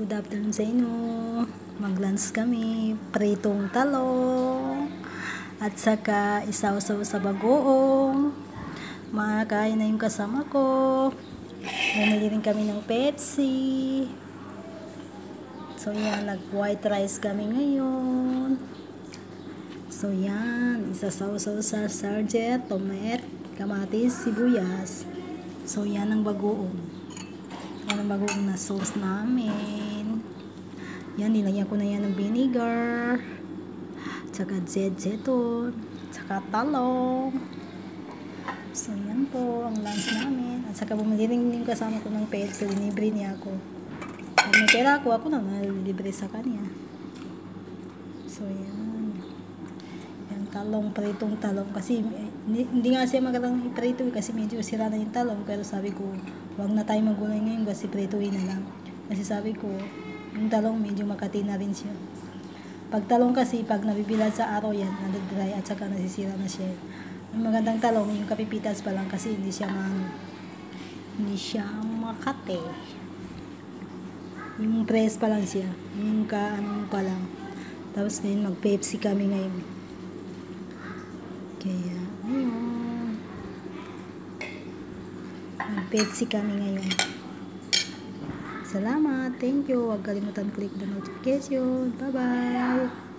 Good afternoon sa inyo. Mag-lunch kami. Pritong talong. At saka isaw-saw sa bagoong. Makakain na yung kasama ko. Bumili rin kami ng Pepsi. So yan, nag-white rice kami ngayon. So yan, isasaw-saw sa sarjet, tomat, kamatis, sibuyas. So yan ang bagoong. Yan ang bagoong na sauce namin. Yan, nilagyan ko na yan ng vinegar. Tsaka jet-jeton. Tsaka talong. So yan po ang lunch namin. At saka bumili rin yung kasama ko ng Pepsi. Linibre niya ako. Pag may pera ako, ako na nalibre sa kanya. So yan. Talong, pritong talong. Kasi eh, hindi, nga siya magandang iprito eh, kasi medyo sira na yung talong. Pero sabi ko, wag na tayo magulay ngayon kasi prituin na lang. Kasi sabi ko, yung talong medyo makati na rin siya. Pag talong kasi, pag nabibilad sa araw yan, nadadry at saka nasisira na siya. Yung magandang talong, yung kapipitas pa lang kasi hindi siya man, hindi siya makate. Yung press pa lang siya. Yung ka, ano pa lang. Tapos din, mag-Pepsi kami ngayon. Kaya, ayun. Mag-Pepsi kami ngayon. Salamat. Thank you. Huwag kalimutan click the notification. Bye-bye.